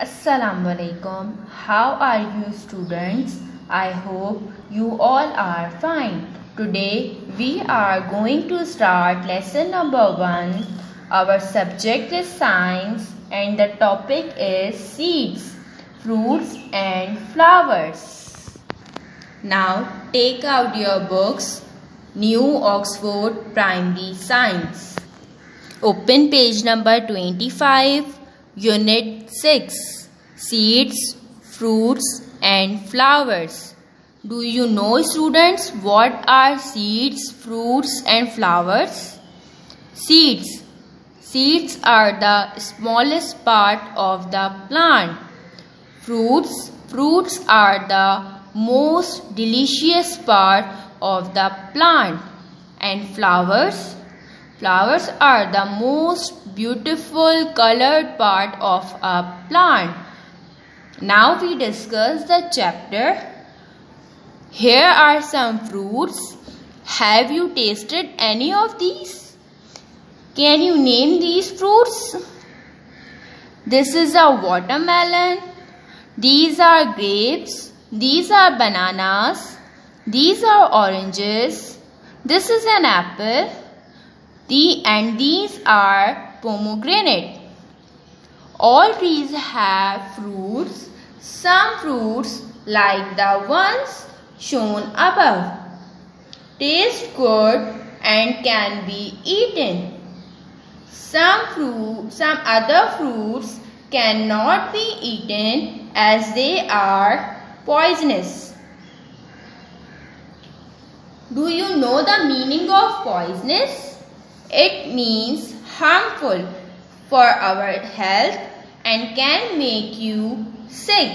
Assalamu alaikum. How are you students? I hope you all are fine. Today we are going to start lesson number 1. Our subject is science and the topic is seeds, fruits and flowers. Now take out your books. New Oxford Primary Science. Open page number 25, Unit 6 Seeds, Fruits and Flowers. Do you know, students, what are seeds, fruits, and flowers? Seeds. Seeds are the smallest part of the plant. Fruits. Fruits are the most delicious part of the plant. And flowers. Flowers are the most beautiful colored part of a plant. Now we discuss the chapter. Here are some fruits. Have you tasted any of these? Can you name these fruits? This is a watermelon. These are grapes. These are bananas. These are oranges. This is an apple. The, and these are pomegranate. All trees have fruits. Some fruits like the ones shown above taste good and can be eaten. Some fruit, some other fruits cannot be eaten as they are poisonous. Do you know the meaning of poisonous? It means harmful for our health and can make you sick.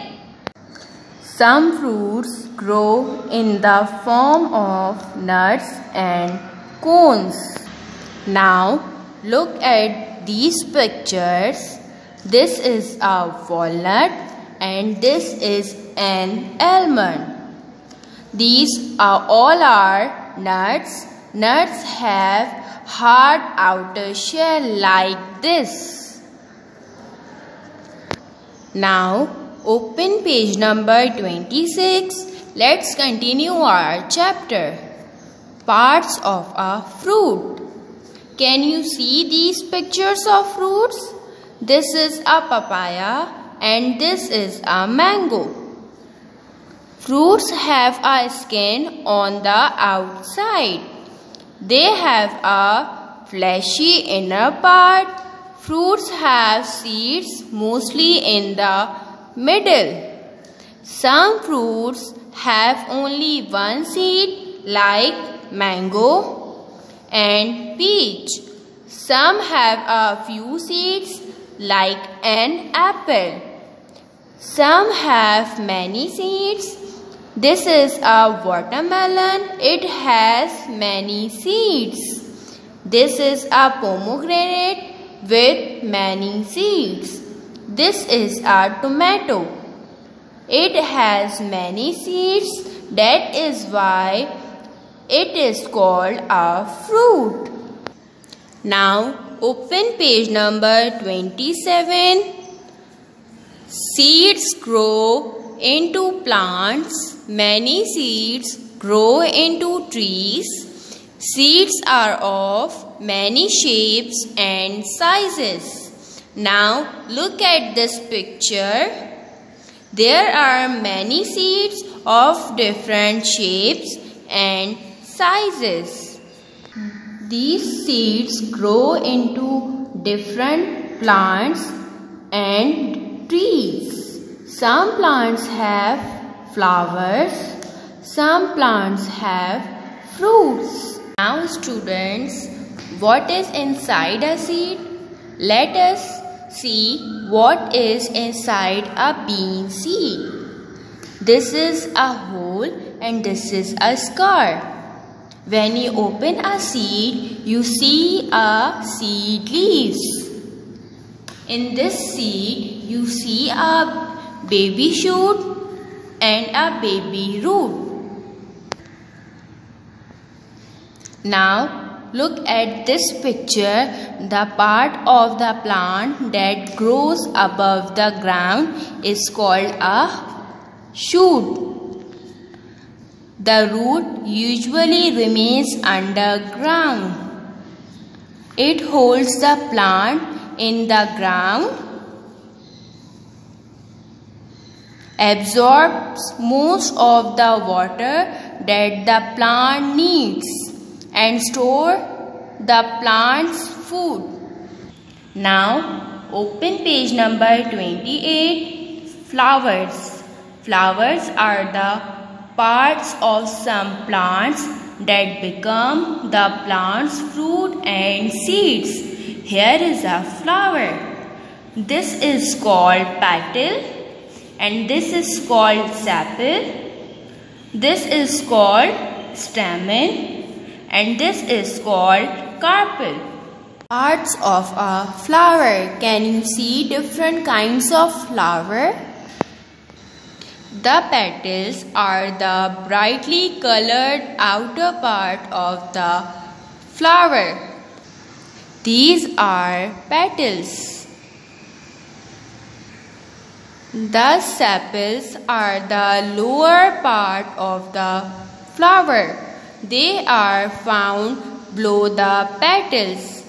Some fruits grow in the form of nuts and cones. Now look at these pictures. This is a walnut and this is an almond. These are all are nuts. Nuts have hard outer shell like this. Now open page number 26. Let's continue our chapter. Parts of a fruit. Can you see these pictures of fruits? This is a papaya and this is a mango. Fruits have a skin on the outside. They have a fleshy inner part. Fruits have seeds mostly in the middle. Some fruits have only one seed like mango and peach. Some have a few seeds like an apple. Some have many seeds this is a watermelon. It has many seeds. This is a pomegranate with many seeds. This is a tomato. It has many seeds. That is why it is called a fruit. Now open page number 27. Seeds grow into plants. Many seeds grow into trees. Seeds are of many shapes and sizes. Now look at this picture. There are many seeds of different shapes and sizes. These seeds grow into different plants and trees. Some plants have flowers. Some plants have fruits. Now students, what is inside a seed? Let us see what is inside a bean seed. This is a hole and this is a scar. When you open a seed, you see a seed leaves. In this seed, you see a baby shoot and a baby root. Now look at this picture. the part of the plant that grows above the ground is called a shoot. The root usually remains underground. It holds the plant in the ground, absorbs most of the water that the plant needs and store the plant's food. Now open page number 28 flowers. Flowers are the parts of some plants that become the plant's fruit and seeds. Here is a flower. This is called petal and this is called sepal. This is called stamen and this is called carpel. Parts of a flower. Can you see different kinds of flower? The petals are the brightly colored outer part of the flower. These are petals. The sepals are the lower part of the flower. They are found below the petals.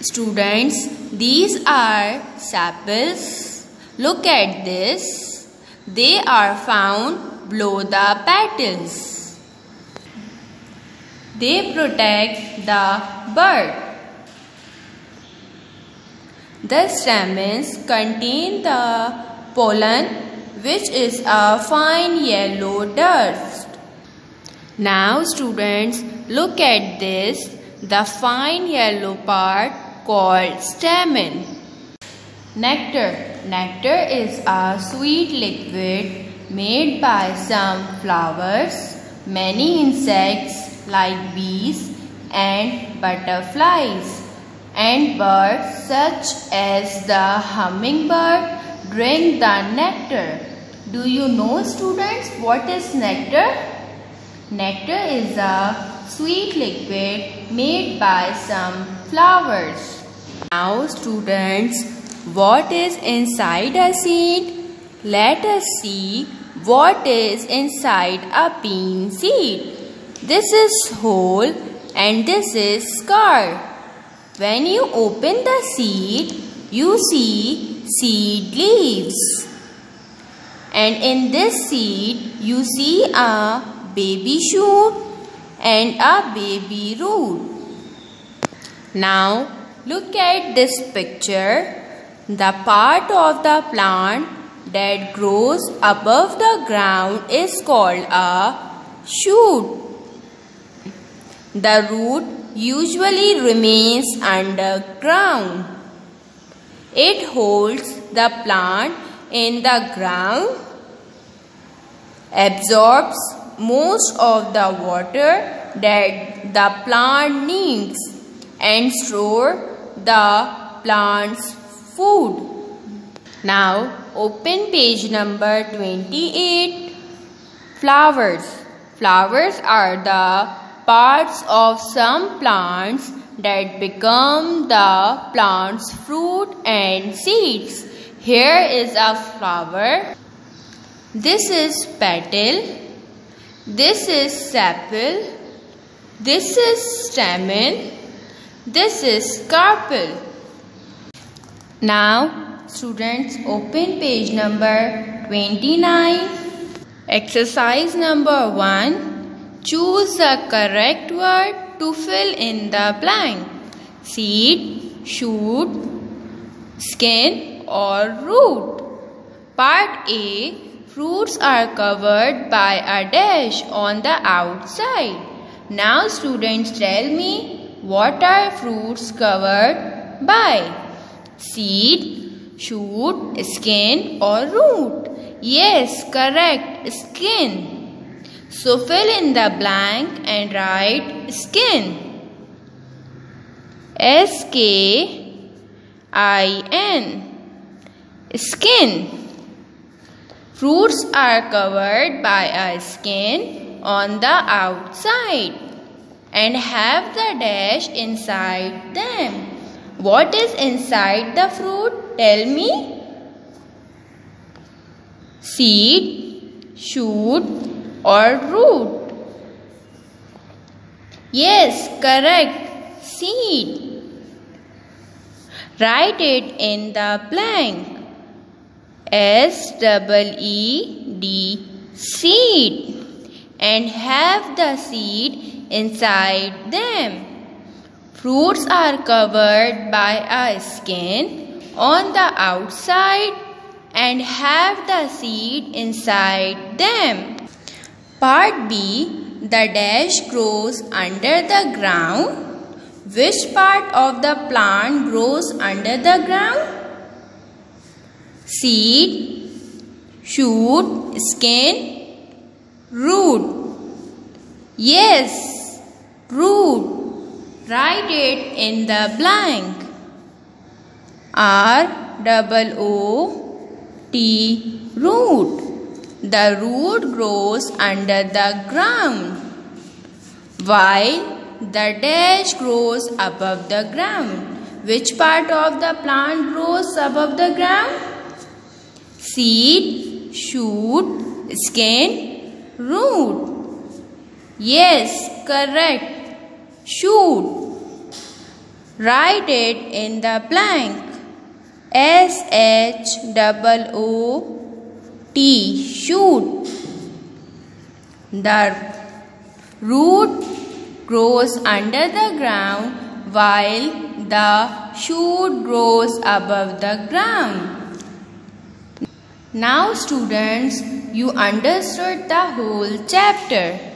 Students, these are sepals. Look at this. They are found below the petals. They protect the bud. The stamens contain the pollen which is a fine yellow dust. Now students look at this the fine yellow part called stamen. Nectar. Nectar is a sweet liquid made by some flowers, many insects like bees and butterflies and birds such as the hummingbird drink the nectar. Do you know students what is nectar? Nectar is a sweet liquid made by some flowers. Now students, what is inside a seed? Let us see what is inside a bean seed. This is hole and this is scar. When you open the seed, you see seed leaves. And in this seed, you see a baby shoot and a baby root. Now, look at this picture. The part of the plant that grows above the ground is called a shoot. The root usually remains underground. It holds the plant in the ground, absorbs most of the water that the plant needs and store the plant's food. Now open page number 28. Flowers. Flowers are the parts of some plants that become the plant's fruit and seeds. Here is a flower. This is petal. This is sepal. This is stamen. This is carpel. Now, students, open page number 29. Exercise number 1. Choose the correct word to fill in the blank. Seed, shoot, skin or root. Part A. Fruits are covered by a dash on the outside. Now students tell me what are fruits covered by? Seed, shoot, skin or root? Yes, correct, skin. So fill in the blank and write skin. S K I N. Skin. Fruits are covered by a skin on the outside and have the dash inside them. What is inside the fruit? Tell me. Seed, shoot or root? Yes, correct. Seed. Write it in the blank. S double E D seed and have the seed inside them. Fruits are covered by a skin on the outside and have the seed inside them. Part B The dash grows under the ground. Which part of the plant grows under the ground? seed, shoot, skin, root. Yes, root. Write it in the blank. R double O T root. The root grows under the ground while the dash grows above the ground. Which part of the plant grows above the ground? seed, shoot, skin, root. Yes, correct. Shoot. Write it in the blank. S H O O T shoot. The root grows under the ground while the shoot grows above the ground. Now students, you understood the whole chapter.